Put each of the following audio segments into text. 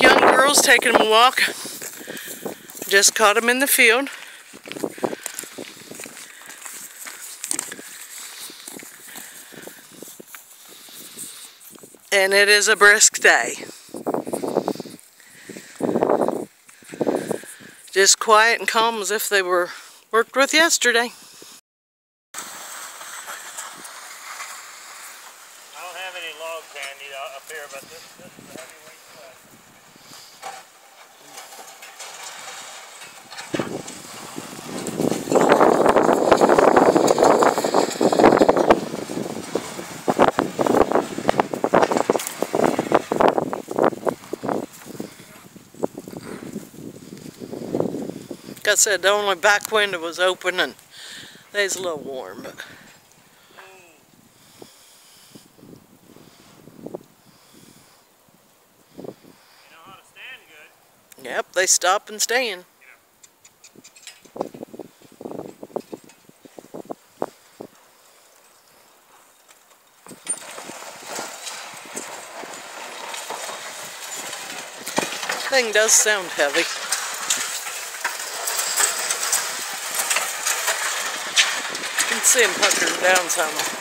young girls taking them a walk. Just caught them in the field. And it is a brisk day. Just quiet and calm as if they were worked with yesterday. I don't have any logs handy uh, up here, but this, this is a heavyweight Like I said, the only back window was open and it's a little warm, but yep, they stop and stand. Thing does sound heavy. Can see him puckering down some.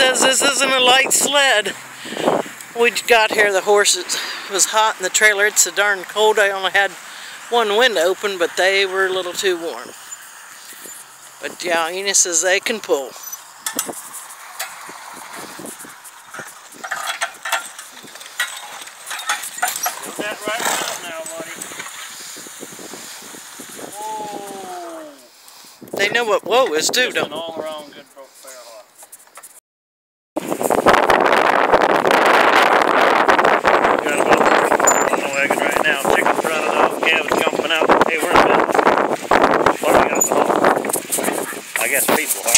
Says this isn't a light sled. We got here, the horses it was hot in the trailer. It's so darn cold. I only had one window open, but they were a little too warm. But yeah, Enos says they can pull. That right around now, buddy. Whoa. They know what whoa is too, don't all around good pro fair hawk. Got about on the wagon right now. Chickens running off, calves jumping out. Hey, we're in business. What do we got the hawk? I guess people, huh?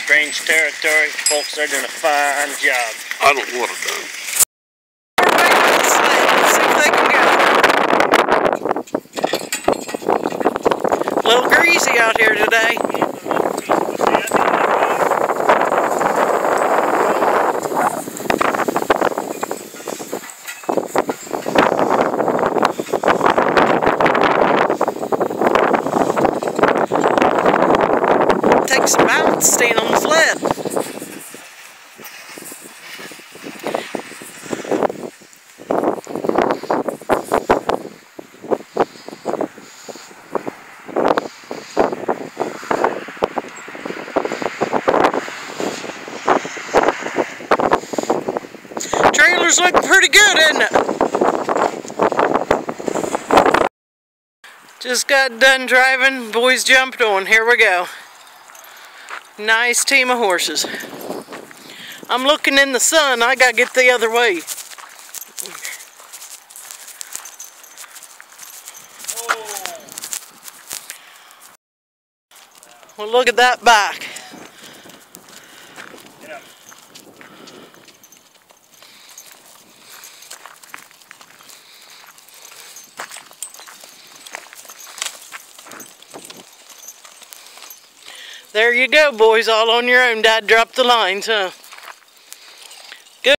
Strange territory. Folks, they're doing a fine job. I don't want it done. A little greasy out here today. Some balance staying on the sled. Trailer's looking pretty good, isn't it? Just got done driving, boys jumped on, here we go. Nice team of horses. I'm looking in the sun, I gotta get the other way. Well, look at that back. Yeah. There you go, boys, all on your own. Dad dropped the lines, huh?